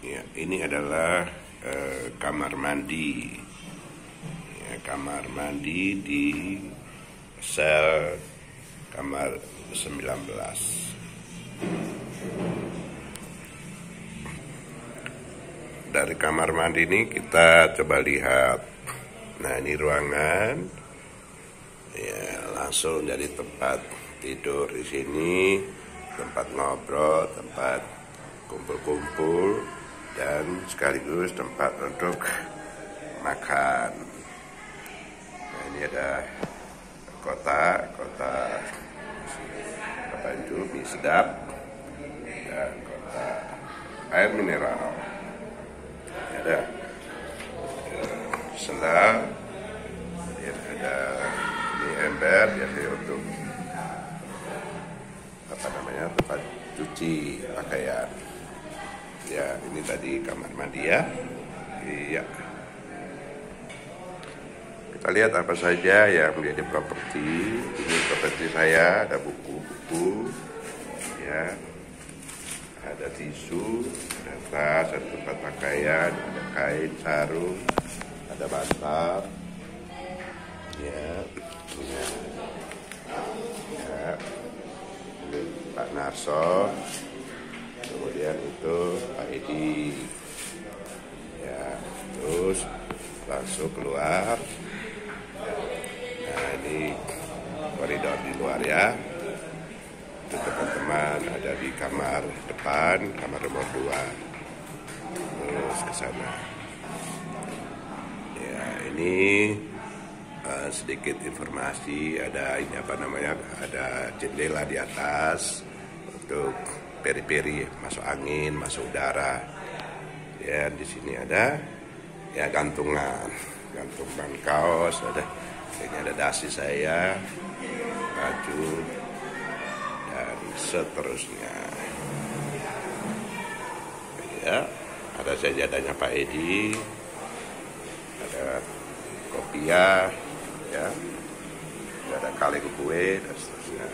Ya, ini adalah eh, kamar mandi. Ya, kamar mandi di sel kamar 19. Dari kamar mandi ini kita coba lihat. Nah, ini ruangan. Ya, langsung dari tempat tidur di sini, tempat ngobrol, tempat kumpul-kumpul dan sekaligus tempat untuk makan. Nah, ini ada kota, kota apa itu mie sedap dan kota air mineral. Ada sendal, ya, ada ini ember biasanya untuk apa namanya tempat cuci pakaian. Ya, ini tadi kamar mandi ya. Iya. Kita lihat apa saja yang menjadi properti. Ini properti saya, ada buku-buku, ya, ada tisu, ada tas, ada tempat pakaian, ada kain, sarung, ada bantal, ya, ya, ya. Pak Narso, kemudian itu Pak Edi, ya, terus langsung keluar. Nah ini koridor di luar ya. Itu teman-teman ada di kamar depan, kamar nomor 2. Terus ke sana. Ya, ini eh, sedikit informasi ada ini apa namanya? Ada jendela di atas untuk peri-peri masuk angin, masuk udara. Ya, di sini ada ya gantungan, gantungan kaos ada ini ada dasi saya, baju, dan seterusnya. Ya, ada sajadahnya Pak Edi, ada kopiah, ya, ada kaleng kue dan seterusnya.